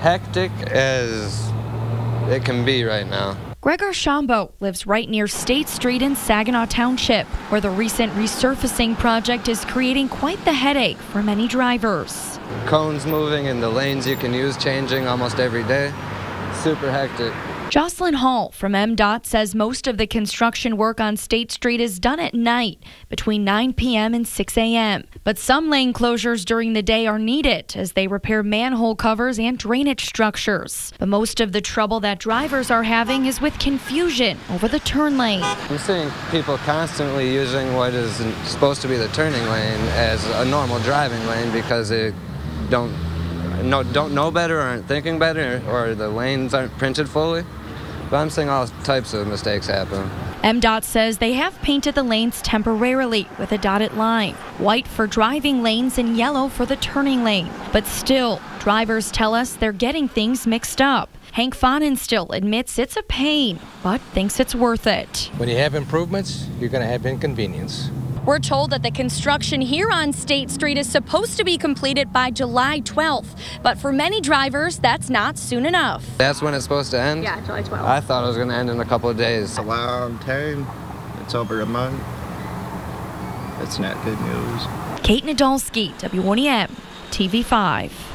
hectic as it can be right now. Gregor Archambault lives right near State Street in Saginaw Township, where the recent resurfacing project is creating quite the headache for many drivers. Cones moving and the lanes you can use changing almost every day. Super hectic. Jocelyn Hall from MDOT says most of the construction work on State Street is done at night between 9 p.m. and 6 a.m. But some lane closures during the day are needed as they repair manhole covers and drainage structures. But most of the trouble that drivers are having is with confusion over the turn lane. I'm seeing people constantly using what is supposed to be the turning lane as a normal driving lane because they don't no, don't know better or aren't thinking better or the lanes aren't printed fully. But I'm seeing all types of mistakes happen. MDOT says they have painted the lanes temporarily with a dotted line, white for driving lanes and yellow for the turning lane. But still, drivers tell us they're getting things mixed up. Hank Fonenstill admits it's a pain, but thinks it's worth it. When you have improvements, you're going to have inconvenience. We're told that the construction here on State Street is supposed to be completed by July 12th, but for many drivers, that's not soon enough. That's when it's supposed to end? Yeah, July 12th. I thought it was going to end in a couple of days. It's a long time. It's over a month. It's not good news. Kate Nadolski, WNEM, TV5.